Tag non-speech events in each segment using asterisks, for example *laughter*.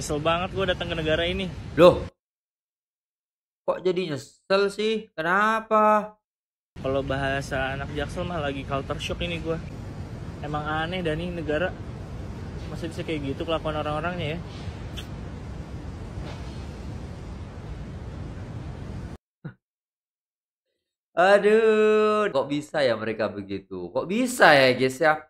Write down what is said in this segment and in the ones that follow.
Nyesel banget gue datang ke negara ini. Loh, kok jadi nyesel sih? Kenapa? Kalau bahasa anak jaksel mah lagi culture shock ini gue. Emang aneh dan ini negara masa bisa kayak gitu kelakuan orang-orangnya ya. *laughs* Aduh, kok bisa ya mereka begitu? Kok bisa ya guys ya?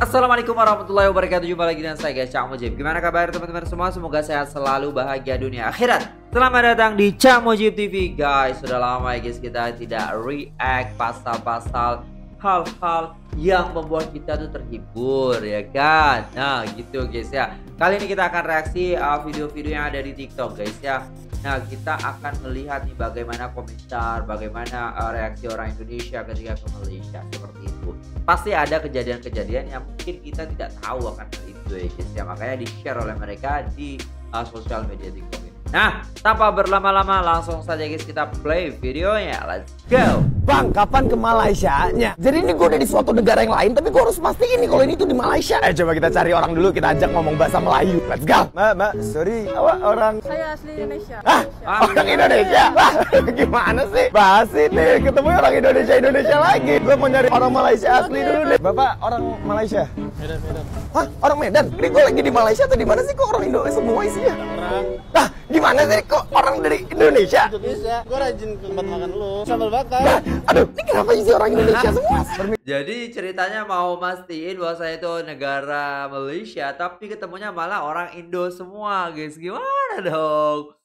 Assalamualaikum warahmatullahi wabarakatuh. Jumpa lagi dengan saya guys Cak Mujib Gimana kabar teman-teman semua? Semoga sehat selalu bahagia dunia akhirat. Selamat datang di Cak Mujib TV Guys sudah lama ya guys kita tidak react pasal-pasal hal-hal yang membuat kita tuh terhibur ya kan? Nah gitu guys ya. Kali ini kita akan reaksi uh, video-video uh, yang ada di TikTok guys ya Nah, kita akan melihat nih bagaimana komentar, bagaimana uh, reaksi orang Indonesia ketika ke Malaysia seperti itu. Pasti ada kejadian-kejadian yang mungkin kita tidak tahu akan hal itu ya guys ya. Makanya di-share oleh mereka di uh, sosial media TikTok. Nah, tanpa berlama-lama langsung saja guys kita play videonya. Let's go. Bang, kapan ke Malaysia nya? Jadi ini gue udah di suatu negara yang lain, tapi gue harus pastiin nih kalau ini tuh di Malaysia. Eh, coba kita cari orang dulu, kita ajak ngomong bahasa Melayu. Let's go. Mbak, mbak, sorry, awak orang... Saya asli Indonesia. Ah, orang Indonesia? Wah, *laughs* gimana sih? Bahas ini, ketemu orang Indonesia-Indonesia lagi. Gue mau nyari orang Malaysia asli dulu deh. Bapak, orang Malaysia? Medan, Medan. Hah? Orang Medan? Ini gue lagi di Malaysia atau di mana sih? Kok orang Indonesia semua isinya? Tangerang. Nah, gimana sih? Kok orang dari Indonesia? Bisa. Gue rajin ke tempat makan lu. Sambal bakar. Nah, aduh, ini kenapa isi orang Indonesia *laughs* semua? Jadi ceritanya mau mastiin bahwa saya itu negara Malaysia tapi ketemunya malah orang Indo semua guys. Gimana dong?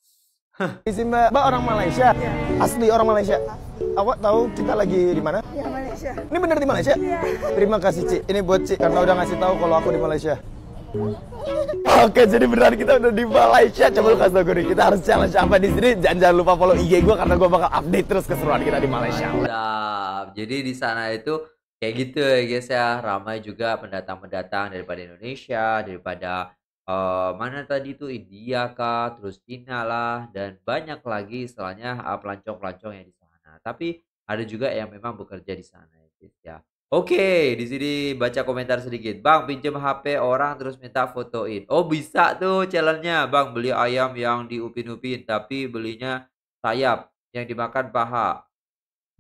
*laughs* Isi mbak, mbak orang Malaysia? Asli orang Malaysia? Awak tahu kita lagi di mana? Ya Malaysia. Ini bener di Malaysia? Terima kasih Ci. Ini buat Ci karena udah ngasih tahu kalau aku di Malaysia. Oke, jadi beneran kita udah di Malaysia. Coba lu kasih tau gue nih, kita harus challenge apa di sini. Jangan, jangan lupa follow IG gue karena gue bakal update terus keseruan kita di Malaysia. Mantap. Jadi di sana itu kayak gitu ya guys ya. Ramai juga pendatang-pendatang daripada Indonesia, daripada eh, mana tadi itu India kah, terus Cina lah dan banyak lagi istilahnya eh, pelancong-pelancong yang di sana. Tapi ada juga yang memang bekerja di sana ya guys ya. Oke, di sini baca komentar sedikit. Bang, pinjam HP orang terus minta fotoin. Oh, bisa tuh challenge-nya. Bang, beli ayam yang diupin-upin tapi belinya sayap yang dimakan paha.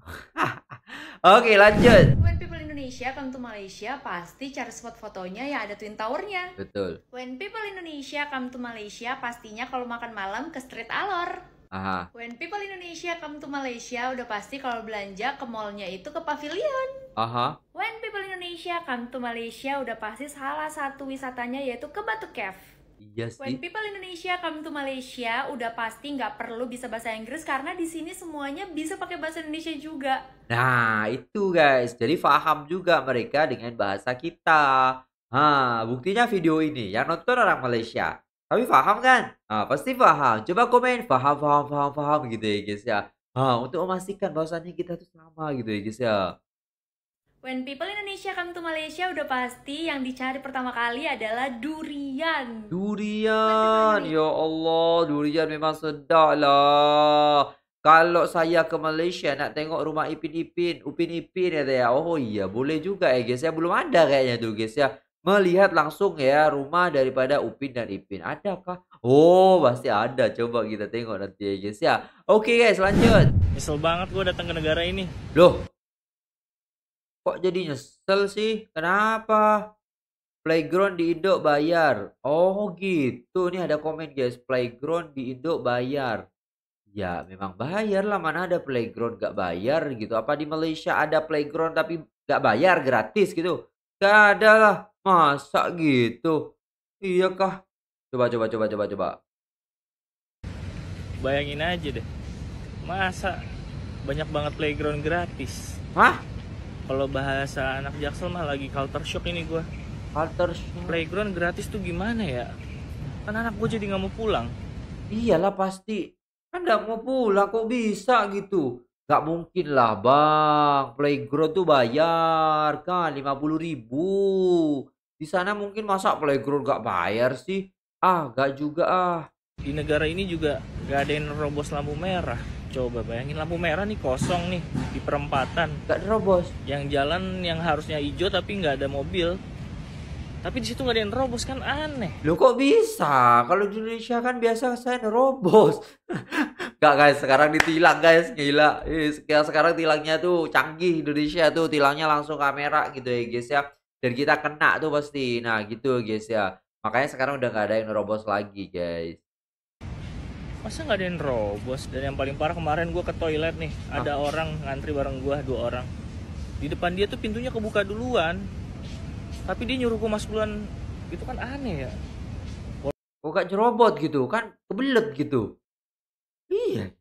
*laughs* Oke, lanjut. When people Indonesia come to Malaysia, pasti cari spot fotonya yang ada Twin Tower-nya. Betul. When people Indonesia come to Malaysia, pastinya kalau makan malam ke Street Alor. Aha. When people Indonesia come to Malaysia, udah pasti kalau belanja ke mallnya itu ke Pavilion. Aha. When people Indonesia come to Malaysia, udah pasti salah satu wisatanya yaitu ke Batu Cave. Iya When sih. people Indonesia come to Malaysia, udah pasti nggak perlu bisa bahasa Inggris karena di sini semuanya bisa pakai bahasa Indonesia juga. Nah, itu guys. Jadi paham juga mereka dengan bahasa kita. Nah, buktinya video ini yang nonton orang Malaysia. Tapi paham kan? Nah, pasti paham. Coba komen paham, paham, paham, paham gitu ya guys ya. Nah, untuk memastikan bahwasannya kita tuh sama gitu ya guys ya. When people Indonesia come to Malaysia, udah pasti yang dicari pertama kali adalah durian. Durian, ya Allah, durian memang sedap lah. Kalau saya ke Malaysia nak tengok rumah Ipin Ipin, Upin Ipin ya ya. Oh iya, boleh juga ya guys ya. Belum ada kayaknya tuh guys ya. Melihat langsung ya rumah daripada Upin dan Ipin. Adakah? Oh, pasti ada. Coba kita tengok nanti ya guys ya. Oke guys, lanjut. Nyesel banget gue datang ke negara ini. Loh. Kok jadi nyesel sih? Kenapa? Playground di Indo bayar. Oh gitu. Ini ada komen guys. Playground di Indo bayar. Ya memang bayar lah. Mana ada playground gak bayar gitu. Apa di Malaysia ada playground tapi gak bayar gratis gitu. Gak ada lah. Masa gitu? Iya kah? Coba coba coba coba coba. Bayangin aja deh. Masa banyak banget playground gratis. Hah? Kalau bahasa anak jaksel mah lagi culture shock ini gue. Culture shock. Playground gratis tuh gimana ya? Kan anak gue jadi nggak mau pulang. Iyalah pasti. Kan nggak mau pulang kok bisa gitu. Gak mungkin lah bang. Playground tuh bayar kan 50 ribu. Di sana mungkin masa playground gak bayar sih? Ah gak juga ah. Di negara ini juga gak ada yang nerobos lampu merah. Coba bayangin lampu merah nih kosong nih di perempatan. Gak nerobos. Yang jalan yang harusnya hijau tapi nggak ada mobil. Tapi di situ nggak ada yang nerobos kan aneh. Loh kok bisa? Kalau di Indonesia kan biasa saya nerobos. *laughs* Gak guys, sekarang ditilang guys, gila. Eh, sekarang tilangnya tuh canggih Indonesia tuh, tilangnya langsung kamera gitu ya guys ya. Dan kita kena tuh pasti. Nah gitu guys ya. Makanya sekarang udah nggak ada yang nerobos lagi guys. Masa nggak ada yang nerobos? Dan yang paling parah kemarin gue ke toilet nih, ada orang ngantri bareng gue dua orang. Di depan dia tuh pintunya kebuka duluan. Tapi dia nyuruh gue masuk duluan. Itu kan aneh ya. Kok gak nyerobot gitu kan kebelet gitu. Iya.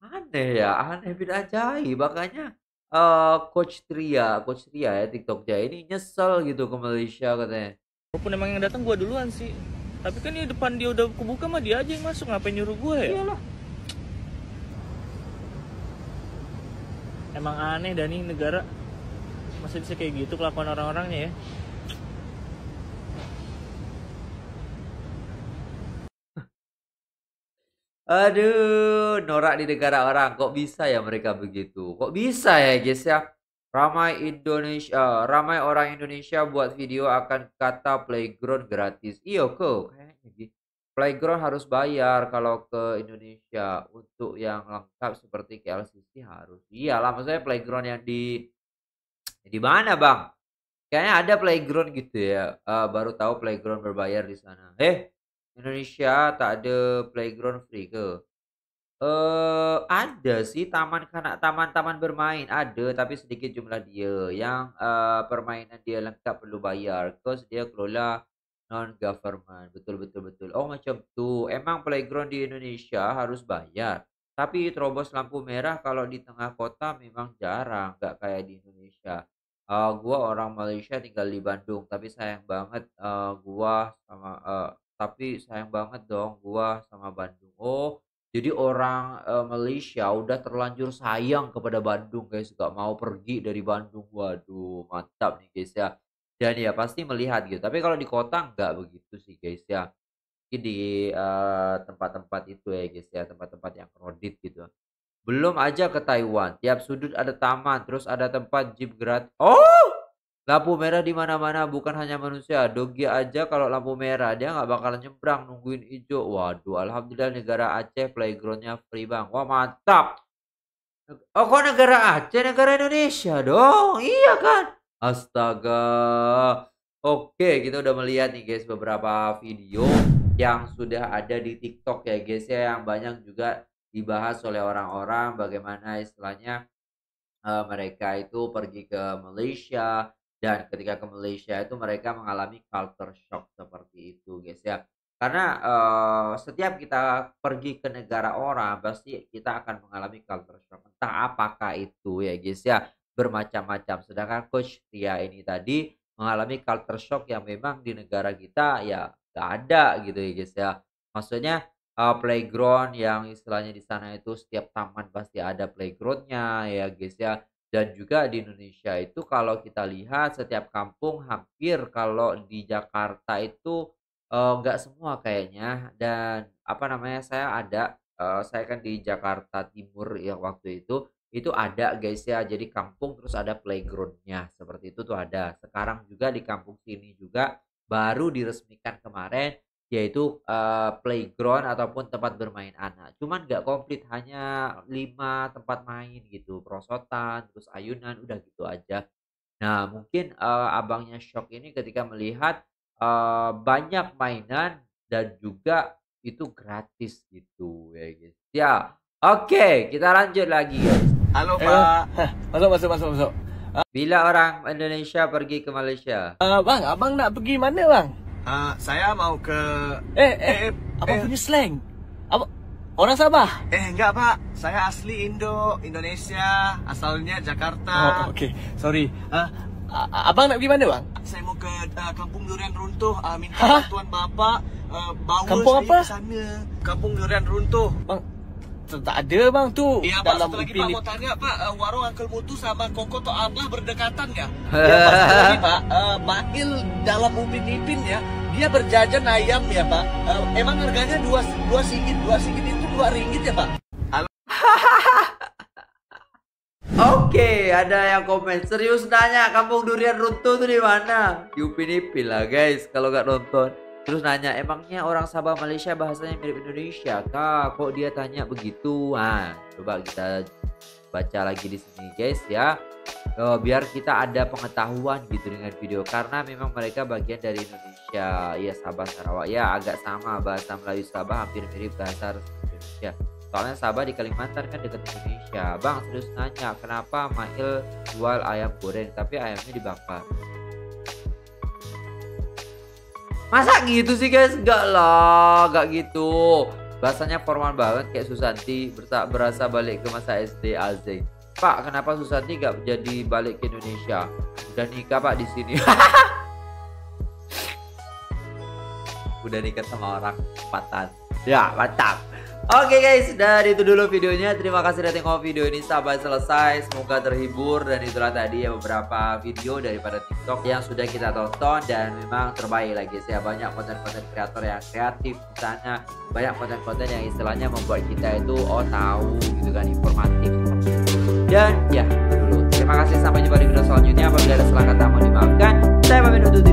Aneh ya, aneh bin ajaib. Makanya eh Coach Tria, Coach Tria ya TikToknya ini nyesel gitu ke Malaysia katanya. Walaupun emang yang datang gue duluan sih. Tapi kan di depan dia udah kebuka mah dia aja yang masuk. Ngapain nyuruh gue ya? Iyalah. Emang aneh dan ini negara masih bisa kayak gitu kelakuan orang-orangnya ya. Aduh, norak di negara orang. Kok bisa ya mereka begitu? Kok bisa ya guys ya? Ramai Indonesia, ramai orang Indonesia buat video akan kata playground gratis. Iya kok, kayaknya. Playground harus bayar kalau ke Indonesia untuk yang lengkap seperti KLCC harus. Iyalah, maksudnya playground yang di di mana bang? Kayaknya ada playground gitu ya. Eh, baru tahu playground berbayar di sana. Eh, Indonesia tak ada playground free ke? Eh, ada sih taman kanak taman-taman bermain ada, tapi sedikit jumlah dia. Yang eh, permainan dia lengkap perlu bayar. Cause dia kelola non government. Betul betul betul. Oh macam tu. Emang playground di Indonesia harus bayar. Tapi terobos lampu merah kalau di tengah kota memang jarang, nggak kayak di Indonesia. Eh, gua orang Malaysia tinggal di Bandung, tapi sayang banget eh, gua sama eh, tapi sayang banget dong gua sama Bandung. Oh, jadi orang eh, Malaysia udah terlanjur sayang kepada Bandung guys, gak mau pergi dari Bandung. Waduh, mantap nih guys ya. Dan ya pasti melihat gitu. Tapi kalau di kota nggak begitu sih guys ya. Mungkin di eh, tempat-tempat itu ya guys ya, tempat-tempat yang kredit gitu. Belum aja ke Taiwan, tiap sudut ada taman, terus ada tempat jeep gratis. Oh! Lampu merah di mana-mana, bukan hanya manusia. Dogi aja kalau lampu merah, dia nggak bakalan nyebrang nungguin hijau. Waduh, alhamdulillah negara Aceh playgroundnya free bang. Wah mantap. Oh kok negara Aceh, negara Indonesia dong. Iya kan? Astaga. Oke, kita udah melihat nih guys beberapa video yang sudah ada di TikTok ya guys ya yang banyak juga dibahas oleh orang-orang bagaimana istilahnya eh, mereka itu pergi ke Malaysia dan ketika ke Malaysia itu mereka mengalami culture shock seperti itu guys ya. Karena eh, setiap kita pergi ke negara orang pasti kita akan mengalami culture shock. Entah apakah itu ya guys ya bermacam-macam. Sedangkan coach Tia ini tadi mengalami culture shock yang memang di negara kita ya gak ada gitu ya guys ya. Maksudnya uh, playground yang istilahnya di sana itu setiap taman pasti ada playgroundnya ya guys ya. Dan juga di Indonesia itu kalau kita lihat setiap kampung hampir kalau di Jakarta itu eh, nggak semua kayaknya. Dan apa namanya saya ada eh, saya kan di Jakarta Timur ya waktu itu itu ada guys ya. Jadi kampung terus ada playgroundnya seperti itu tuh ada. Sekarang juga di kampung sini juga baru diresmikan kemarin yaitu eh, playground ataupun tempat bermain anak. Cuman nggak komplit hanya lima tempat main gitu, perosotan, terus ayunan, udah gitu aja. Nah mungkin eh, abangnya shock ini ketika melihat eh, banyak mainan dan juga itu gratis gitu ya guys. Ya, oke kita lanjut lagi guys. Halo Eh, Pak. *laughs* Masuk, masuk, masuk, masuk. Bila orang Indonesia pergi ke Malaysia, Eh, bang, abang nak pergi mana bang? Ah, saya mau ke Eh, eh, Eh, abang eh. punya slang. Apa? Orang Sabah? eh enggak Pak, saya asli Indo, Indonesia, asalnya Jakarta. Oh, okey. Sorry. A- abang nak pergi mana bang? Saya mau ke uh, Kampung Durian Runtuh, uh, minta bantuan Bapak uh, bawa Kampung saya apa? ke sana. Kampung Durian Runtuh. Bang, tak ada bang tu. Iya Pak, dalam satu lagi Pak mau tanya Pak, uh, warung Uncle Mutu sama Koko Tok Abah berdekatan nggak? *laughs* Ya, Pak, lagi Pak. Uh, Mail dalam Upin Ipin ya. dia berjajan ayam ya pak. Eh, emang harganya dua dua singgit, dua singgit itu dua ringgit ya pak. *laughs* Oke, ada yang komen serius nanya kampung durian runtuh tuh di mana? Upin Ipin lah guys, kalau nggak nonton. Terus nanya, emangnya orang Sabah Malaysia bahasanya mirip Indonesia kak? Kok dia tanya begitu? Nah, coba kita baca lagi di sini guys ya. Oh, biar kita ada pengetahuan gitu dengan video karena memang mereka bagian dari Indonesia. Ya Sabah Sarawak ya agak sama bahasa Melayu Sabah hampir mirip bahasa Indonesia. Soalnya Sabah di Kalimantan kan dekat Indonesia. Bang terus nanya kenapa Mail jual ayam goreng tapi ayamnya dibakar. Masa gitu sih guys? Enggak lah, enggak gitu. Bahasanya formal banget kayak Susanti berasa, balik ke masa SD Azing. Pak, kenapa Susanti nggak jadi balik ke Indonesia? Udah nikah pak di sini. *laughs* Udah nikah sama orang empatan. Ya mantap. Oke guys, dari itu dulu videonya. Terima kasih udah tengok video ini sampai selesai. Semoga terhibur dan itulah tadi ya beberapa video daripada TikTok yang sudah kita tonton dan memang terbaik lagi ya banyak konten-konten kreator yang kreatif di sana, banyak konten-konten yang istilahnya membuat kita itu oh tahu gitu kan informatif. Dan ya dulu. Terima kasih sampai jumpa di video selanjutnya. Apabila ada salah kata mohon dimaafkan. Saya pamit undur diri.